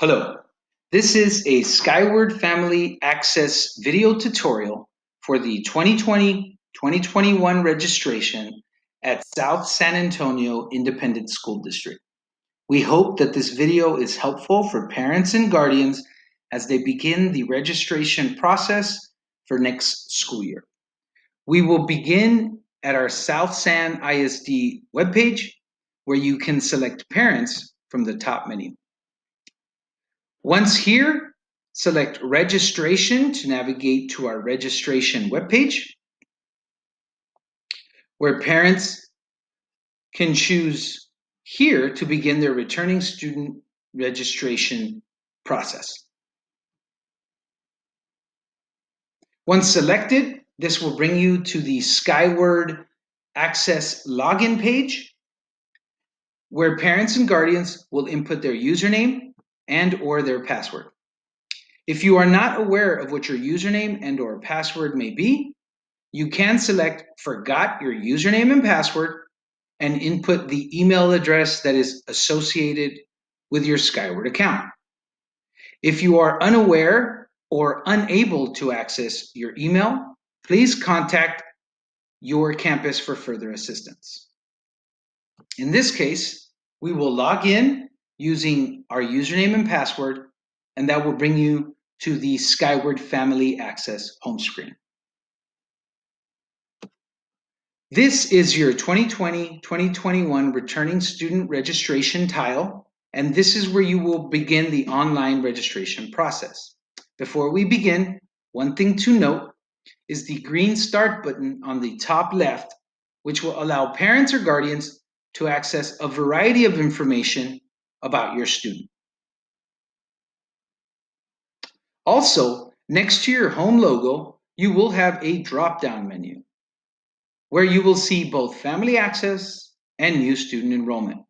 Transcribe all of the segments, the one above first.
Hello, this is a Skyward Family Access video tutorial for the 2020-2021 registration at South San Antonio Independent School District. We hope that this video is helpful for parents and guardians as they begin the registration process for next school year. We will begin at our South San ISD webpage where you can select parents from the top menu. Once here, select registration to navigate to our registration webpage where parents can choose here to begin their returning student registration process. Once selected, this will bring you to the Skyward Access login page where parents and guardians will input their username and or their password. If you are not aware of what your username and or password may be, you can select forgot your username and password and input the email address that is associated with your Skyward account. If you are unaware or unable to access your email, please contact your campus for further assistance. In this case, we will log in using our username and password, and that will bring you to the Skyward Family Access home screen. This is your 2020-2021 returning student registration tile, and this is where you will begin the online registration process. Before we begin, one thing to note is the green start button on the top left, which will allow parents or guardians to access a variety of information about your student. Also, next to your home logo, you will have a drop-down menu where you will see both family access and new student enrollment.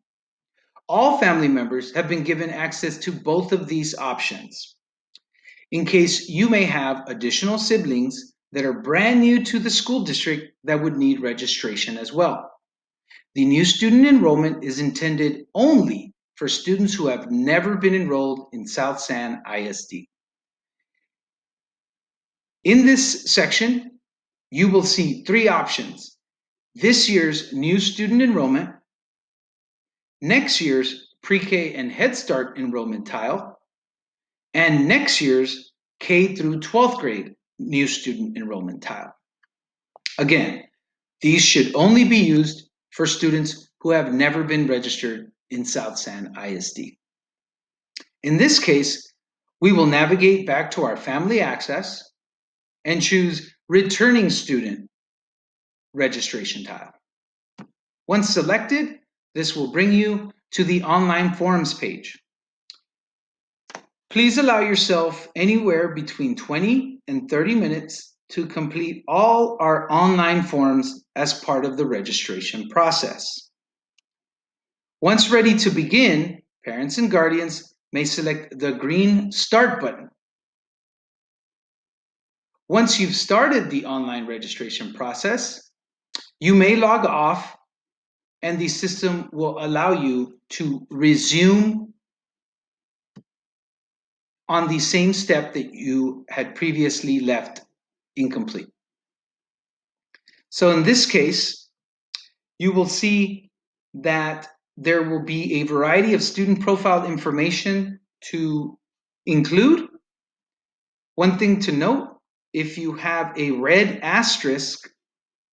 All family members have been given access to both of these options. In case you may have additional siblings that are brand new to the school district that would need registration as well. The new student enrollment is intended only for students who have never been enrolled in South San ISD. In this section, you will see three options. This year's new student enrollment, next year's pre-K and Head Start enrollment tile, and next year's K through 12th grade new student enrollment tile. Again, these should only be used for students who have never been registered in South San ISD. In this case, we will navigate back to our family access and choose returning student registration tile. Once selected, this will bring you to the online forms page. Please allow yourself anywhere between 20 and 30 minutes to complete all our online forms as part of the registration process. Once ready to begin, parents and guardians may select the green Start button. Once you've started the online registration process, you may log off and the system will allow you to resume on the same step that you had previously left incomplete. So in this case, you will see that there will be a variety of student profile information to include. One thing to note, if you have a red asterisk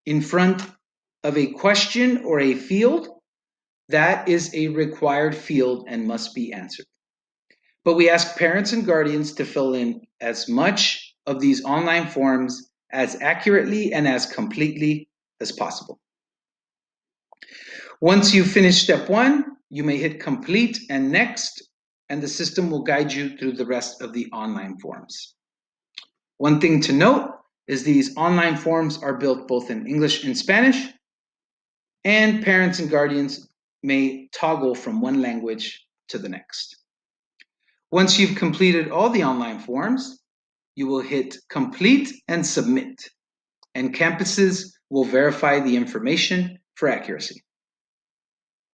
in front of a question or a field, that is a required field and must be answered. But we ask parents and guardians to fill in as much of these online forms as accurately and as completely as possible. Once you finish step one, you may hit complete and next, and the system will guide you through the rest of the online forms. One thing to note is these online forms are built both in English and Spanish, and parents and guardians may toggle from one language to the next. Once you've completed all the online forms, you will hit complete and submit, and campuses will verify the information for accuracy.